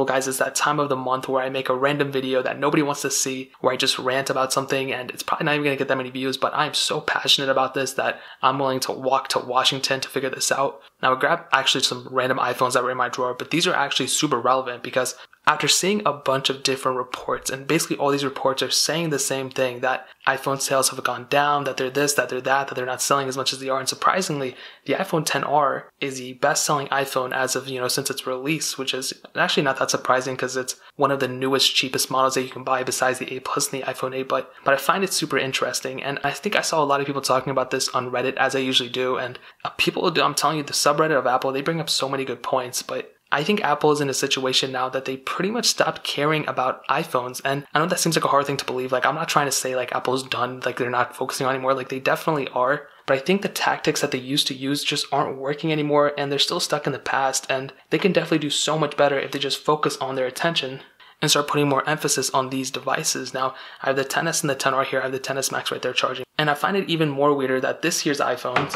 Well, guys, it's that time of the month where I make a random video that nobody wants to see, where I just rant about something, and it's probably not even gonna get that many views, but I'm so passionate about this that I'm willing to walk to Washington to figure this out. Now, I grabbed actually some random iPhones that were in my drawer, but these are actually super relevant because after seeing a bunch of different reports, and basically all these reports are saying the same thing that iPhone sales have gone down, that they're this, that they're that, that they're not selling as much as they are. And surprisingly, the iPhone 10R is the best selling iPhone as of, you know, since its release, which is actually not that surprising because it's one of the newest, cheapest models that you can buy besides the 8 Plus and the iPhone 8. But, but I find it super interesting. And I think I saw a lot of people talking about this on Reddit as I usually do. And uh, people, I'm telling you, the subreddit of Apple, they bring up so many good points, but I think Apple is in a situation now that they pretty much stopped caring about iPhones. And I know that seems like a hard thing to believe. Like, I'm not trying to say like Apple's done, like they're not focusing on anymore. Like, they definitely are. But I think the tactics that they used to use just aren't working anymore and they're still stuck in the past. And they can definitely do so much better if they just focus on their attention and start putting more emphasis on these devices. Now, I have the 10s and the 10R here. I have the 10s Max right there charging. And I find it even more weirder that this year's iPhones,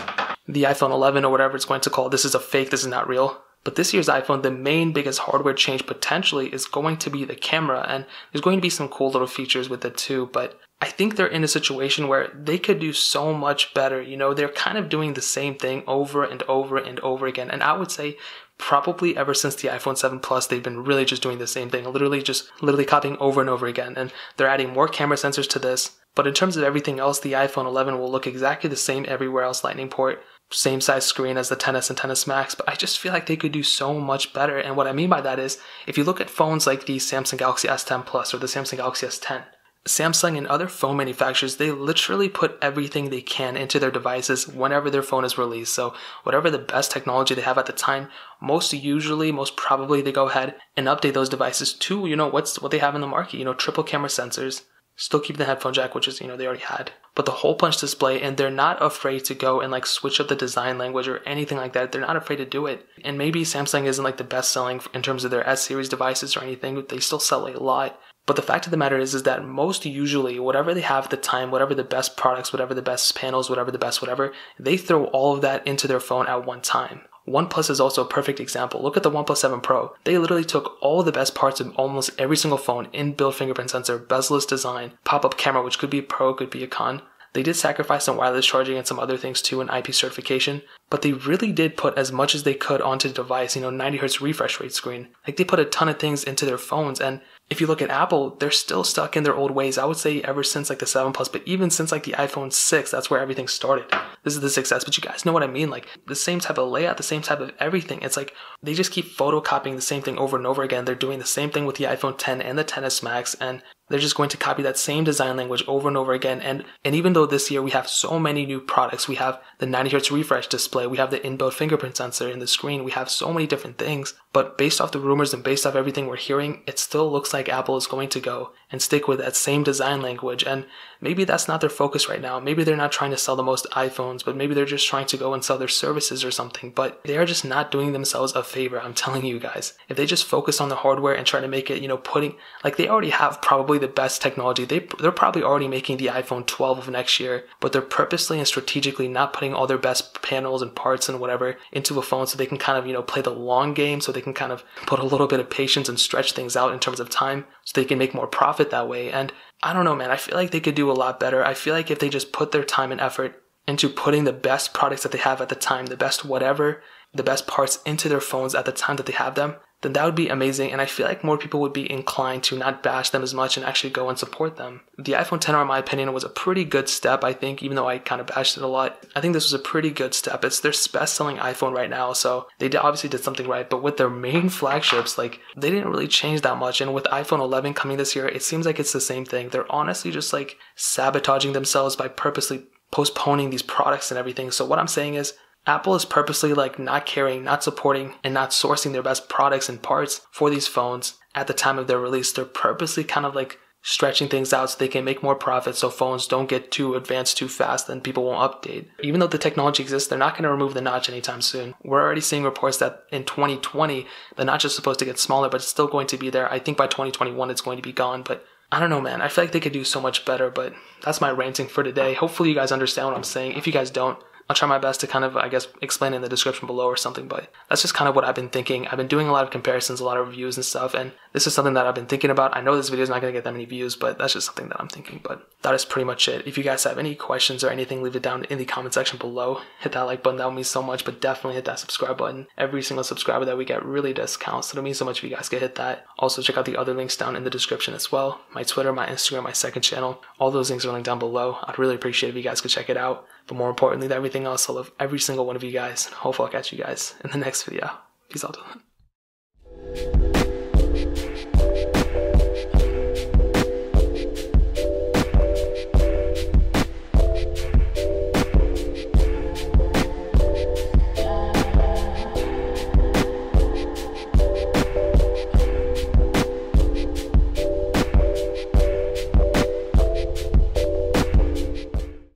the iPhone 11 or whatever it's going to call, this is a fake, this is not real but this year's iPhone, the main biggest hardware change potentially is going to be the camera, and there's going to be some cool little features with it too. But I think they're in a situation where they could do so much better. You know, they're kind of doing the same thing over and over and over again. And I would say probably ever since the iPhone 7 Plus, they've been really just doing the same thing, literally just literally copying over and over again. And they're adding more camera sensors to this. But in terms of everything else, the iPhone 11 will look exactly the same everywhere else Lightning port same size screen as the 10s and 10s Max, but I just feel like they could do so much better. And what I mean by that is, if you look at phones like the Samsung Galaxy S10 Plus or the Samsung Galaxy S10, Samsung and other phone manufacturers, they literally put everything they can into their devices whenever their phone is released. So, whatever the best technology they have at the time, most usually, most probably, they go ahead and update those devices to, you know, what's what they have in the market. You know, triple camera sensors, still keep the headphone jack, which is, you know, they already had, but the hole punch display, and they're not afraid to go and like switch up the design language or anything like that. They're not afraid to do it. And maybe Samsung isn't like the best selling in terms of their S series devices or anything, but they still sell a lot. But the fact of the matter is, is that most usually, whatever they have at the time, whatever the best products, whatever the best panels, whatever the best whatever, they throw all of that into their phone at one time. OnePlus is also a perfect example. Look at the OnePlus 7 Pro. They literally took all the best parts of almost every single phone, inbuilt fingerprint sensor, bezel-less design, pop-up camera, which could be a pro, could be a con. They did sacrifice some wireless charging and some other things too in IP certification, but they really did put as much as they could onto the device, you know, 90 hertz refresh rate screen. Like they put a ton of things into their phones and if you look at Apple, they're still stuck in their old ways. I would say ever since like the 7 Plus, but even since like the iPhone 6, that's where everything started. This is the success, but you guys know what I mean? Like the same type of layout, the same type of everything. It's like they just keep photocopying the same thing over and over again. They're doing the same thing with the iPhone 10 and the 10s Max, and they're just going to copy that same design language over and over again. And and even though this year we have so many new products, we have the 90 hertz refresh display, we have the inbuilt fingerprint sensor in the screen, we have so many different things. But based off the rumors and based off everything we're hearing, it still looks like Apple is going to go and stick with that same design language. And maybe that's not their focus right now. Maybe they're not trying to sell the most iPhones, but maybe they're just trying to go and sell their services or something. But they are just not doing themselves a favor. I'm telling you guys. If they just focus on the hardware and try to make it, you know, putting like they already have probably the best technology. They they're probably already making the iPhone 12 of next year, but they're purposely and strategically not putting all their best panels and parts and whatever into a phone so they can kind of, you know, play the long game so they can kind of put a little bit of patience and stretch things out in terms of time so they can make more profit that way. And I don't know, man. I feel like they could do a lot better. I feel like if they just put their time and effort into putting the best products that they have at the time, the best whatever, the best parts into their phones at the time that they have them, then that would be amazing. And I feel like more people would be inclined to not bash them as much and actually go and support them. The iPhone 10R, in my opinion, was a pretty good step, I think, even though I kind of bashed it a lot. I think this was a pretty good step. It's their best selling iPhone right now, so they obviously did something right. But with their main flagships, like, they didn't really change that much. And with iPhone 11 coming this year, it seems like it's the same thing. They're honestly just like sabotaging themselves by purposely postponing these products and everything. So what I'm saying is Apple is purposely like not caring, not supporting, and not sourcing their best products and parts for these phones at the time of their release. They're purposely kind of like stretching things out so they can make more profit so phones don't get too advanced too fast and people won't update. Even though the technology exists, they're not going to remove the notch anytime soon. We're already seeing reports that in 2020, the notch is supposed to get smaller, but it's still going to be there. I think by 2021, it's going to be gone, but I don't know, man. I feel like they could do so much better, but that's my ranting for today. Hopefully, you guys understand what I'm saying. If you guys don't, I'll try my best to kind of, I guess, explain in the description below or something, but that's just kind of what I've been thinking. I've been doing a lot of comparisons, a lot of reviews and stuff, and this is something that I've been thinking about. I know this video is not going to get that many views, but that's just something that I'm thinking. But that is pretty much it. If you guys have any questions or anything, leave it down in the comment section below. Hit that like button, that would mean so much, but definitely hit that subscribe button. Every single subscriber that we get really does count, so it means so much if you guys could hit that. Also, check out the other links down in the description as well. My Twitter, my Instagram, my second channel. All those links are linked down below. I'd really appreciate if you guys could check it out. But more importantly than everything else, I love every single one of you guys. Hopefully I'll catch you guys in the next video. Peace out.